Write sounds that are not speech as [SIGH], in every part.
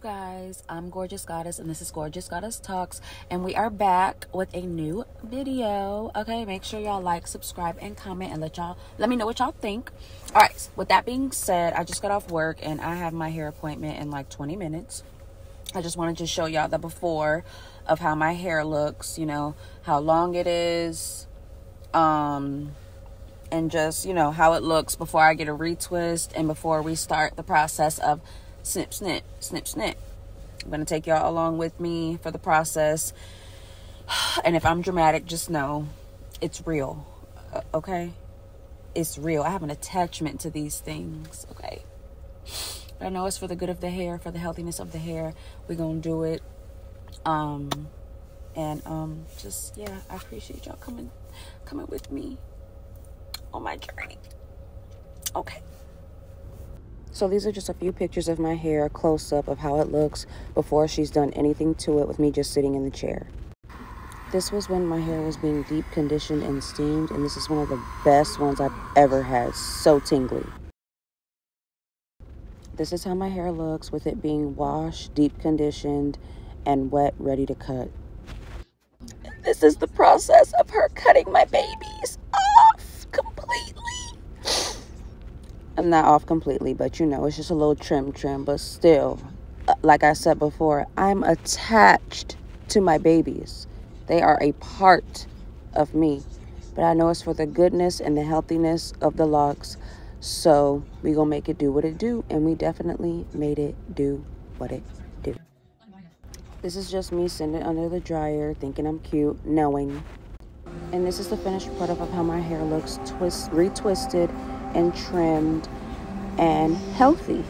guys. I'm gorgeous goddess and this is gorgeous goddess talks and we are back with a new video. Okay make sure y'all like subscribe and comment and let y'all let me know what y'all think. All right with that being said i just got off work and i have my hair appointment in like 20 minutes. I just wanted to show y'all the before of how my hair looks you know how long it is um and just you know how it looks before i get a retwist and before we start the process of snip, snip, snip, snip. I'm going to take y'all along with me for the process. [SIGHS] And if I'm dramatic, just know it's real. Uh, okay? It's real. I have an attachment to these things. Okay? But I know it's for the good of the hair, for the healthiness of the hair. We're going to do it. Um, and um, just, yeah, I appreciate y'all coming, coming with me on my journey. Okay. So these are just a few pictures of my hair, a close up of how it looks before she's done anything to it with me just sitting in the chair. This was when my hair was being deep conditioned and steamed, and this is one of the best ones I've ever had. So tingly. This is how my hair looks with it being washed, deep conditioned, and wet, ready to cut. This is the process of her cutting my babies off completely. I'm not off completely, but you know, it's just a little trim trim. But still, uh, like I said before, I'm attached to my babies. They are a part of me. But I know it's for the goodness and the healthiness of the locs. So we gonna make it do what it do. And we definitely made it do what it do. This is just me sitting under the dryer, thinking I'm cute, knowing. And this is the finished product of how my hair looks, twist, retwisted, and trimmed and healthy.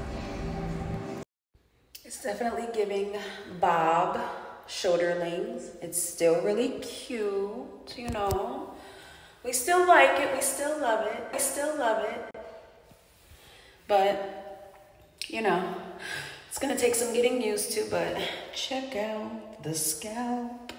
It's definitely giving Bob shoulder shoulderlings. It's still really cute, you know. We still like it, we still love it, we still love it. But, you know, it's gonna take some getting used to, but check out the scalp.